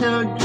her